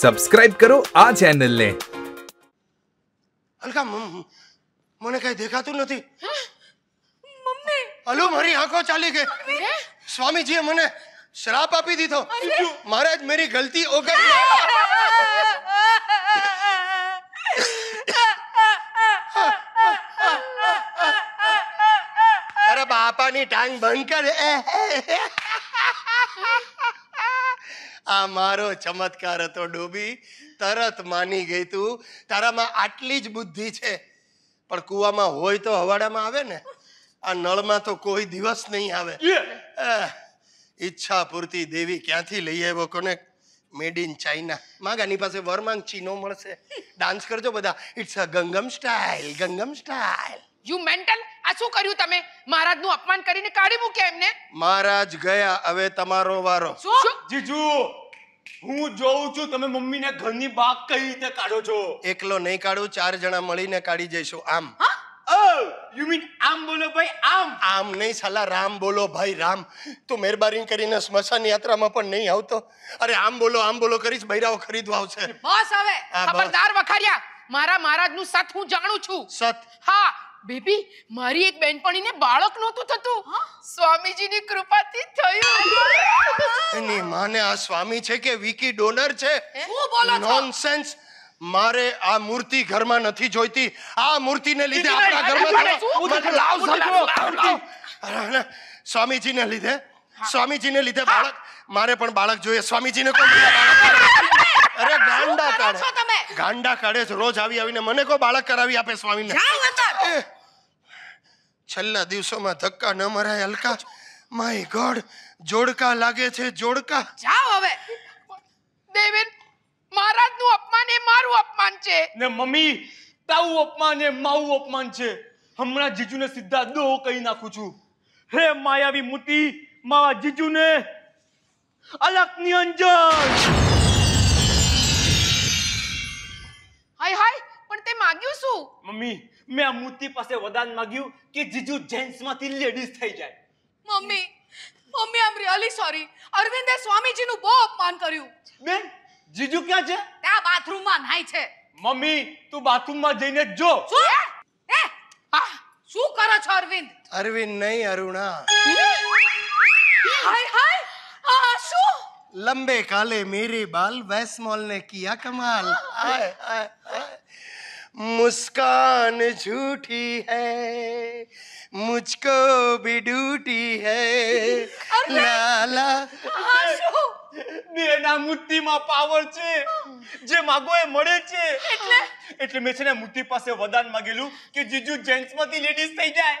Subscribe કરો આ ચેનલને હલકા મ- મને કઈ દેખાતું નથી મમ્મી હલો મારી આંખો ચાલી ગઈ સ્વામીજીએ મને શ્રાપ આપી દીધો મહારાજ મેરી ગલતી હો ગઈ અરે બાપાની ટાંગ બંધ કર આ મારો ચમત્કાર હતો ડોબી. તરત માની ગઈ તું તારામાં આટલી જ બુદ્ધિ છે. પણ કૂવામાં હોય તો હવાડામાં આવે ને આ નળમાં તો કોઈ દિવસ નહીં આવે. ઈચ્છા પૂરતી દેવી ક્યાંથી લઈ આવ્યો કોને? મેડ ઇન ચાઇના માગાની પાસે વરમાંગ ચીનો મળશે. ડાન્સ કરજો બધા. It's a Gangnam style Gangnam style you mental આ શું કર્યું તમે? મહારાજનું અપમાન કરીને કાઢી મૂક્યા એમને? મહારાજ ગયા હવે તમારો વારો. શું? જીજુ હું જોઉં છું તમે મમ્મીને ઘરની બાગ કઈ રીતે કાઢો છો? એકલો નહીં કાઢું ચાર જણા મળીને કાઢી જઈશું આમ. ઓ યુ મીન આમ બોલો ભાઈ આમ? આમ નહીં સાલા રામ બોલો ભાઈ રામ. તું મહેરબાની કરીને સ્મશાન યાત્રામાં પણ નહીં આવતો? અરે આમ બોલો આમ બોલો કરીશ બૈરાઓ ખરીદવા આવશે. બસ હવે. ખબરદાર વખાર્યા. મારા મહારાજનું સત હું જાણું છું. સત? હા બેબી મારી એક બેનપણીને બાળક નહોતું થતું. સ્વામીજીની કૃપાથી થયું. એની માને આ સ્વામી છે કે વિકી ડોનર છે? શું બોલો છો? નોનસેન્સ મારે આ મૂર્તિ ઘરમાં નથી જોઈતી. આ મૂર્તિને લીધે આપણા ઘરમાં? લાવ, સ્વામીજીને લીધે સ્વામીજીને લીધે બાળક મારે પણ બાળક જોઈએ. સ્વામીજીને કોણ અરે ગાંડા કાઢે. ગાંડા કાઢે છે. રોજ આવી આવીને મને કો બાળક કરાવી આપે સ્વામીને? છેલ્લા દિવસોમાં ધક્કા ન મરાય હલકા. માય ગોડ જોડકા લાગે છે જોડકા. જાઓ હવે. દેવેન મહારાજનું અપમાન એ મારું અપમાન છે. ને મમ્મી તાવું અપમાન એ માવું અપમાન છે. હમણાં જીજુને સીધા દો કહી નાખું છું. હે માયાવી મૂર્તિ મારા જીજુને અલગ નિરંજન હાય હાય પણ તે માગ્યું શું? મમ્મી મેં આ મૂર્તિ પાસે વરદાન માગ્યું કે જીજુ જેન્ટ્સમાંથી લેડીઝ થઈ જાય. Mummy mummy I am really sorry અરવિંદે સ્વામીજીનું બહુ અપમાન કર્યું. બેન જીજુ ક્યાં છે? ત્યાં બાથરૂમમાં નાય છે. મમ્મી તું બાથરૂમમાં જઈને જ જો. શું? એ આ શું કરો છો અરવિંદ? અરવિંદ નહીં અરુણા. હાય હાય આ શું लंबे काले मेरे बाल वैस्मॉल ने किया कमाल आय, आय, आय। मुस्कान झूठी है मुझको भी डूटी है लाला આ શું બેન આ મૂર્તિમાં પાવર છે જે માગો એ મળે છે એટલે એટલે મેં છે ને મૂર્તિ પાસે વરદાન માંગેલું કે જીજુ જેન્ટ્સ માંથી લેડીઝ થઈ જાય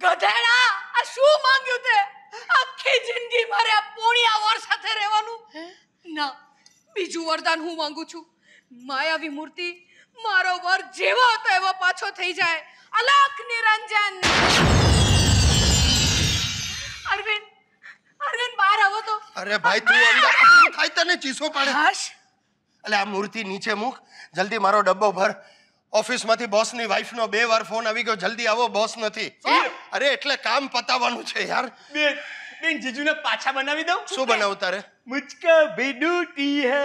ગધેડા આ શું માંગ્યું તે આખી જિંદગી મારે આ પોણિયા વર સાથે રહેવાનું? ના બીજું વરદાન હું માંગુ છું. માયાવી મૂર્તિ મારો વર જેવો હતો એવો પાછો થઈ જાય. અલખ નિરંજન. અરવિંદ અરવિંદ બહાર આવો તો. અરે ભાઈ તું અંદર શું થાય તને ચીસો પાડે. હાશ. એટલે આ મૂર્તિ નીચે મૂક. જલ્દી મારો ડબ્બો ભર. ઓફિસમાંથી બોસની વાઈફનો બે વાર ફોન આવી ગયો. જલ્દી આવો બોસ નથી. અરે એટલે કામ પતાવવાનું છે યાર. બેન બેન જીજુને પાછા બનાવી દઉં શું બનાવું તારે મુજકો ભી ડ્યુટી હે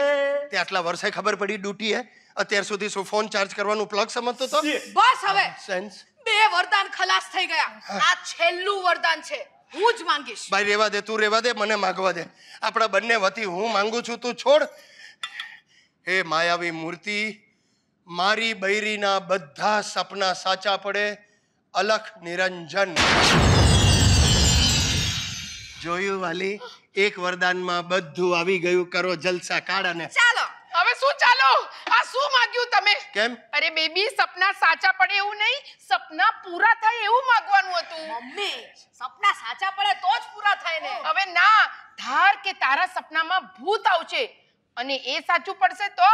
તે આટલા વર્ષે ખબર પડી ડ્યુટી હે અત્યાર સુધી શું ફોન ચાર્જ કરવાનું પ્લગ સમજતો તો બસ હવે સેન્સ બે વરદાન ખલાસ થઈ ગયા આ છેલ્લું વરદાન છે હું જ માંગીશ ભાઈ રેવા દે તું રેવા દે મને માંગવા દે આપણા બંને વતી હું માંગુ છું તું છોડ હે માયાવી મૂર્તિ મારી બૈરીના બધા સપના સાચા પડે અલખ નિરંજન જોયું વાલી? એક વરદાનમાં બધું આવી ગયું. કરો જલસા કાઢ અને ચાલો હવે શું ચાલો? આ શું માંગ્યું તમે? કેમ? અરે બેબી સપના સાચા પડે એવું નહીં. સપના પૂરા થાય એવું માંગવાનું હતું. મમ્મી સપના સાચા પડે તો જ પૂરા થાય ને. હવે ના ધાર કે તારા સપનામાં ભૂત આવશે અને એ સાચું પડશે તો?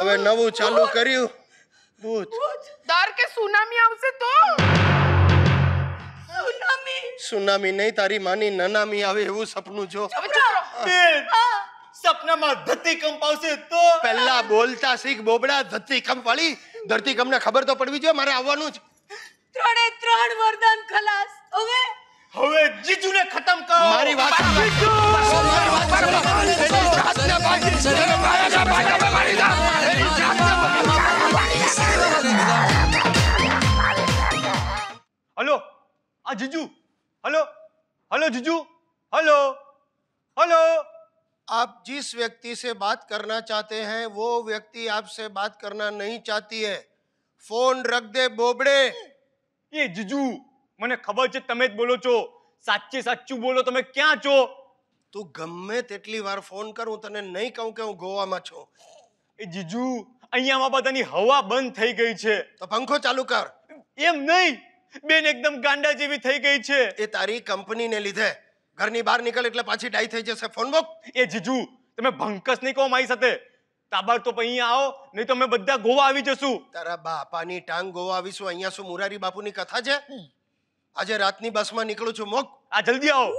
હવે નવું ચાલુ કર્યું. ભૂત. ધાર કે સુનામી આવશે તો? સુનામી નહીં તારી માની નનામી આવે એવું સપનું જો સપનામાં ધરતીકંપ આવશે તો પહેલા બોલતા શીખ બોબડા ધરતીકંપ વાળી ધરતીકંપને ખબર તો પડવી જોઈએ મારે આવવાનું હવે હવે જીજુને ખતમ કરો મારી વાત હલો આ જીજુ હલો હલો જીજુ હલો હલો आप जिस व्यक्ति से बात करना चाहते हैं वो व्यक्ति आपसे बात करना नहीं चाहती है फोन रख दे बोबड़े એ જીજુ મને ખબર છે તમે જ બોલો છો સાચે સાચું બોલો તમે ક્યાં છો તું ગમે તેટલી વાર ફોન કર હું તને નહીં કહું કે હું ગોવામાં છું એ જીજુ અહીંયામાં બધાની હવા બંધ થઈ ગઈ છે તો પંખો ચાલુ કર એમ નહીં બેન એકદમ ગાંડા જેવી થઈ ગઈ છે. એ તારી કંપનીને લીધે. ઘરની બહાર નીકળ એટલે પાછી ડાઈ થઈ જશે. ફોન બોક. એ જીજુ તમે ભંકસ નહીં કહો મારી સાથે. તાબાર તો અહીંયા આવો નહીં તો અમે બધા ગોવા આવી જશું. તારા બાપાની ટાંગ ગોવા આવીશું. અહીંયા શું મુરારી બાપુની કથા છે? આજે રાતની બસમાં નીકળું છું. મોક. આ જલ્દી આવો.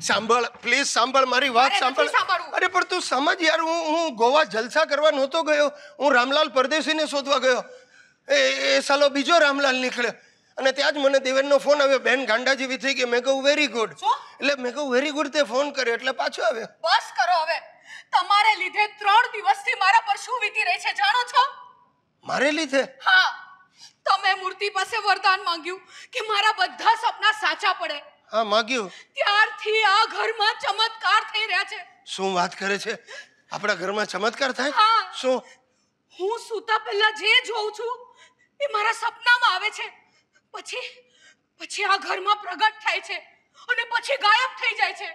સાંભળ પ્લીઝ સાંભળ મારી વાત સાંભળ. અરે પણ તું સમજ યાર હું હું ગોવા જલસા કરવા નહોતો ગયો. હું રામલાલ પરદેશીને શોધવા ગયો. એ એ સાલો બીજો રામલાલ નીકળ્યો અને ત્યાં જ મને દેવેનનો ફોન આવ્યો. બેન ગાંડા જેવી થઈ ગઈ. મેં કહું વેરી ગુડ? એટલે મેં કહું વેરી ગુડ તે ફોન કર્યો. એટલે પાછો આવ્યો. બસ કરો હવે. તમારે લીધે ત્રણ દિવસથી મારા પર શું વીતી રહી છે જાણો છો? મારે લીધે? હા. તમે મૂર્તિ પાસે વરદાન માંગ્યું કે મારા બધા સપના સાચા પડે. હા માગ્યું. ત્યારથી આ ઘરમાં ચમત્કાર થઈ રહ્યા છે. શું વાત કરે છે? આપણા ઘરમાં ચમત્કાર થાય? હા. શું? હું સૂતા પહેલા જે જોઉં છું એ મારા સપનામાં આવે છે. પછી પછી આ ઘરમાં પ્રગટ થાય છે અને પછી ગાયબ થઈ જાય છે.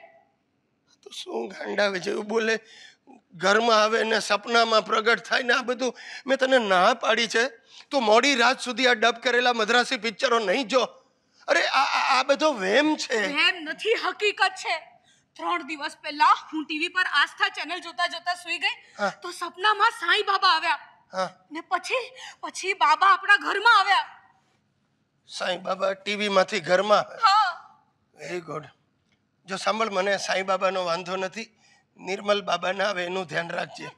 તો શું ગાંડાવે છે? બોલે ઘરમાં આવે ને સપનામાં પ્રગટ થાય ને આ બધું મેં તને ના પાડી છે. તો મોડી રાત સુધી આ ડબ કરેલા મદ્રાસી પિક્ચરો નહીં જો. અરે આ આ- બધો વેમ છે. એમ નથી હકીકત છે. ત્રણ દિવસ પહેલા હું ટીવી પર આસ્થા ચેનલ જોતા જોતા સૂઈ ગઈ તો સપનામાં સાંઈ બાબા આવ્યા. ને પછી પછી બાબા આપણા ઘરમાં આવ્યા. સાંઈ બાબા ટીવીમાંથી ઘરમાં હા. વેરી ગુડ જો સાંભળ મને સાંઈ બાબાનો વાંધો નથી. નિર્મલ બાબાના આવે એનું ધ્યાન રાખજે.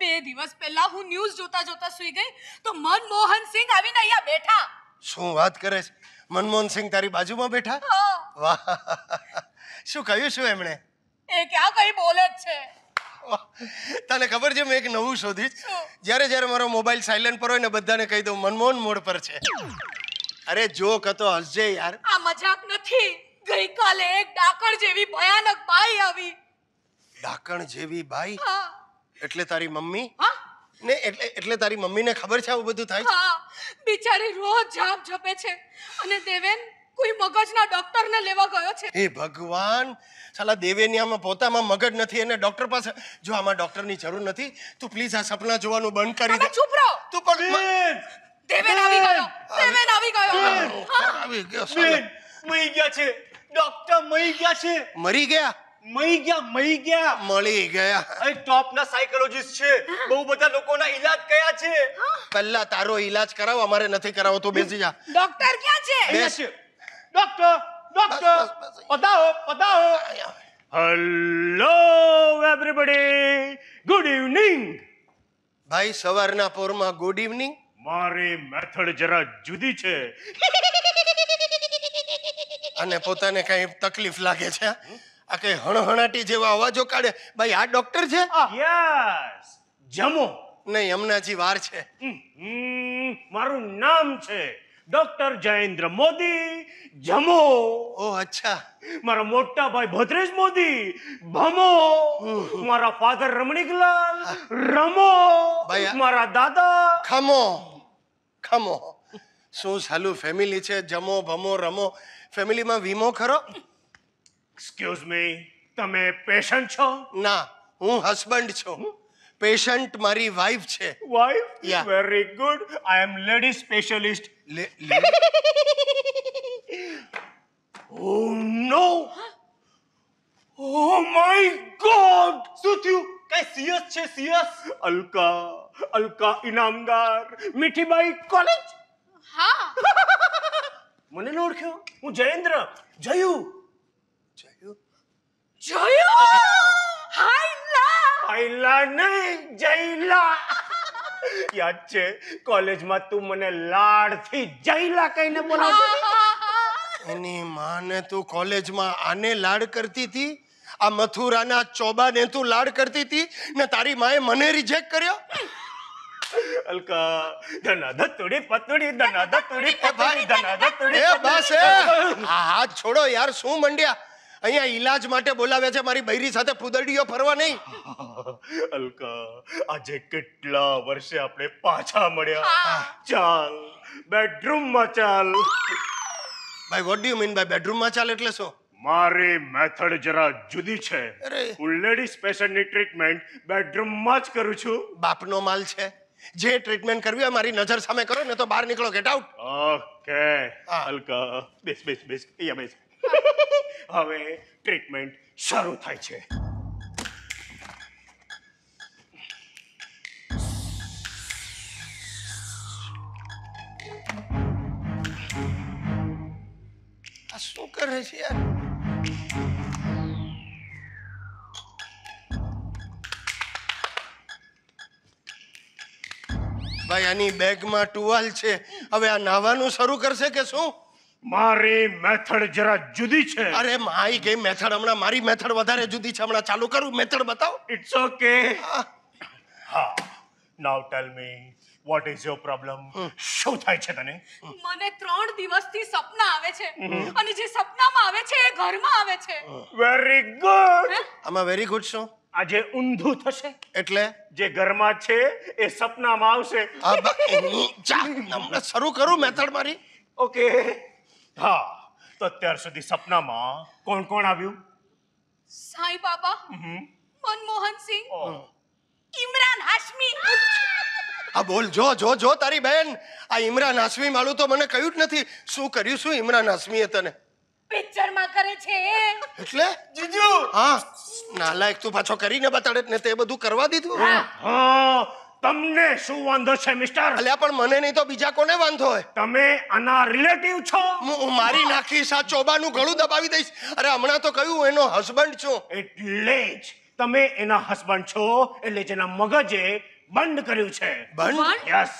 બે દિવસ પહેલા હું ન્યૂઝ જોતા જોતા સૂઈ ગઈ તો મનમોહન સિંહ આવીને અહીંયા બેઠા. શું વાત કરે છે? મનમોહન સિંહ તારી બાજુમાં બેઠા? હા. વાહ. શું કહ્યું શું એમણે? એ ક્યાં કઈ બોલે જ છે. તને ખબર છે મેં એક નવું શોધ્યું જ્યારે જ્યારે મારો મોબાઈલ સાયલેન્ટ પર હોય ને બધાને કહી દઉં મનમોહન મોડ પર છે. અરે જોક હતો હસજે યાર. આ મજાક નથી. ગઈકાલે એક ડાકણ જેવી ભયાનક બાઈ આવી. ડાકણ જેવી બાઈ? એટલે તારી મમ્મી? હા. ને એટલે એટલે તારી મમ્મીને ખબર છે આવું બધું થાય હા. બિચારી રોજ જાપ જપે છે. અને દેવેન કોઈ મગજના ડોક્ટરને લેવા ગયો છે? હે ભગવાન સાલા દેવેનિયામાં પોતામાં મગજ નથી અને ડોક્ટર પાસે જો આમાં ડોક્ટરની જરૂર નથી તું પ્લીઝ આ સપના જોવાનું બંધ કરી દે. ચૂપ રહો. તું પણ દેવેન આવી ગયો. દેવેન આવી ગયો. આવી ગયો સાલો. બેન મઈ ગયા છે. ડોક્ટર મરી ગયા છે. મરી ગયા? મરી ગયા મરી ગયા. મળી ગયા. અરે ટોપના સાયકોલોજીસ્ટ છે. બહુ બધા લોકોના ઈલાજ કયા છે? પહેલા તારો ઈલાજ કરાવો અમારે નથી કરાવો તો બેસી જા. ડોક્ટર ક્યાં છે? બસ, doctor, પધાવો પધાવો અહીંયા. હેલો એવરીબડી ગુડ ઇવનિંગ ભાઈ સવારના પોરમાં ગુડ ઇવનિંગ મારી મેથડ જરા જુદી છે. અને પોતાને કઈ તકલીફ લાગે છે? આ કઈ હણહણાટી જેવા અવાજો કાઢે? ભાઈ આ ડોક્ટર છે? યસ જમો. નહીં હમણાં હજી વાર છે. હમ, મારું નામ છે ડોક્ટર જયેન્દ્ર મોદી. જમો. ઓ અચ્છા. મારા મોટા ભાઈ ભદ્રેશ મોદી ભમો. મારા ફાધર રમણીકલાલ રમો. મારા દાદા. ખમો. ખમો. શું સાલું ફેમિલી છે? જમો ભમો રમો. ફેમિલીમાં વીમો ખરો? એક્સક્યુઝ મી તમે પેશન્ટ છો? ના હું હસબન્ડ છું. પેશન્ટ મારી વાઈફ છે. Wife Yeah. Very good I am lady specialist લે no! Oh no oh my God શું થયું? કઈ સિયસ છે સિયસ અલકા અલકા ઇનામદાર મીઠીબાઈ કોલેજ? હા. મને ન ઓળખ્યો. હું જયેન્દ્ર. જયુ. જયુ. જયુ! હાઈલા હાઈલા નહીં જયલા. યાદ છે કોલેજમાં તું મને લાડથી જયલા કહીને બોલાવતો એની માને તું કોલેજમાં આને લાડ કરતી હતી? આ મથુરાના ચોબાને તું લાડ કરતી હતી? ને તારી માએ મને રિજેક્ટ કર્યો? અલકા ધના ધતુડી પતુડી ધના ધતુડી પતુડી ધના ધતુડી એ બસ એ. આ હાથ છોડો યાર શું મંડ્યા? અહીંયા ઈલાજ માટે બોલાવે છે મારી બૈરી સાથે ફુદડીઓ ફરવા નહીં. અલકા આજે કેટલા વર્ષે આપણે પાછા મળ્યા? ચાલ બેડરૂમમાં ચાલ. ભાઈ what do you mean by બેડરૂમમાં ચાલે એટલે શું? મારી મેથડ જરા જુદી છે. હું લેડીઝ પેશન્ટની ટ્રીટમેન્ટ બેડરૂમમાં જ કરું છું. બાપનો માલ છે. જે ટ્રીટમેન્ટ કરવી હોય મારી નજર સામે કરો ને તો બહાર નીકળો ગેટ આઉટ ઓકે હલકા. બેસ બેસ બેસ. અહીંયા બેસ. હવે ટ્રીટમેન્ટ શરૂ થાય છે. શું કરે છે યાર? ભાઈ આની બેગમાં ટુવાલ છે. હવે આ નાવાનું શરૂ કરશે કે શું? મારી મેથડ જરા જુદી છે. અરે માય કે મેથડ? હમણાં મારી મેથડ વધારે જુદી છે. હમણાં ચાલુ કરું. મેથડ બતાવો. ઇટ્સ ઓકે હા. Now tell me what is your problem શું થાય છે તને? મને ત્રણ દિવસથી સપના આવે છે. અને જે સપનામાં આવે છે એ ઘરમાં આવે છે. વેરી ગુડ આમાં વેરી ગુડ શું? આજે ઊંધું થશે. એટલે? જે ઘરમાં છે એ સપનામાં આવશે. હમણાં શરૂ કરું મેથડ મારી. ઓકે હા તો અત્યાર સુધી સપનામાં કોણ કોણ આવ્યું? સાઈ બાબા મનમોહન સિંહ ઇમરાન હાશમી. આ બોલ જો જો જો તારી બેન. આ ઇમરાન હાસમી માળું તો મને કહ્યું જ નથી. શું કર્યું શું ઇમરાન હાસમીએ તને? પિક્ચરમાં કરે છે. એટલે? જીજુ! હા. નાલાયક તું પાછો કરીને બતાડે ને તે બધું કરવા દીધું? હા. તમને શું વાંધો છે મિસ્ટર? અલ્યા પણ મને નહીં તો બીજા કોને વાંધો હોય? તમે આના રિલેટિવ છો? હું હું મારી નાખીશ આ ચોબાનું ગળું દબાવી દઈશ. અરે હમણાં તો કહ્યું એનો હસબન્ડ છું. એટલે જ તમે એના હસબન્ડ છો એટલે જેના મગજે બંધ કર્યું છે. બંધ? Yes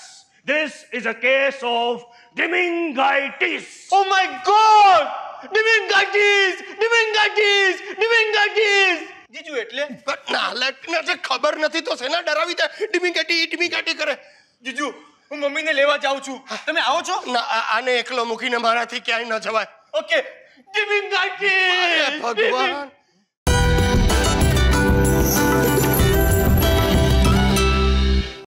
this is a case of ડિમિંગાઇટિસ oh my God ડિવિંગાઇટીસ ડિવિંગાઇટીસ ડિવિંગાઇટીસ જીજુ એટલે પણ નાલાયકને જે ખબર નથી તો શેના ડરાવી દે? ડીમી કાટી કરે. જીજુ હું મમ્મીને લેવા જાઉં છું. તમે આવો છો? ના આને એકલો મૂકીને મારાથી ક્યાંય ન જવાય. ઓકે ડિવિંગાઇટીસ ભગવાન.